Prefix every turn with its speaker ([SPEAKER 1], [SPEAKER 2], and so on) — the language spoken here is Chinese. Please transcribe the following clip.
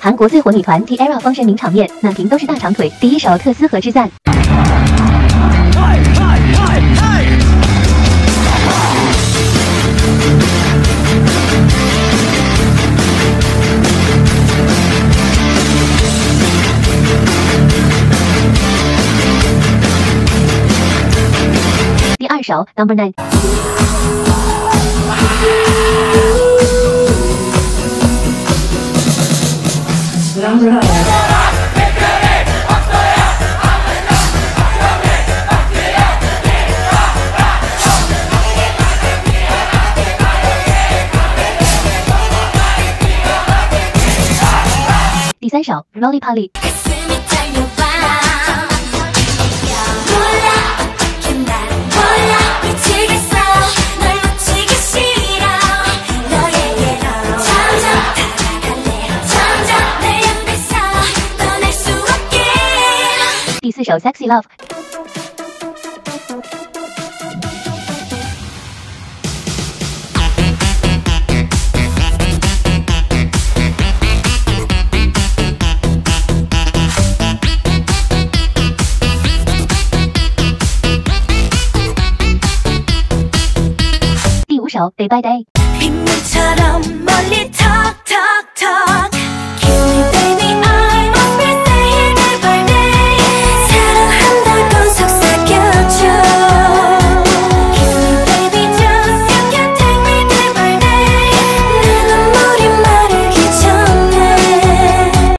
[SPEAKER 1] 韩国最火女团 T-ara 封神名场面，满屏都是大长腿。第一首特斯和之赞。第二首 Number Nine。第三首
[SPEAKER 2] rolling party 第三首 rolling party
[SPEAKER 1] 第四首 Sexy Love。 第五首 Day by Day。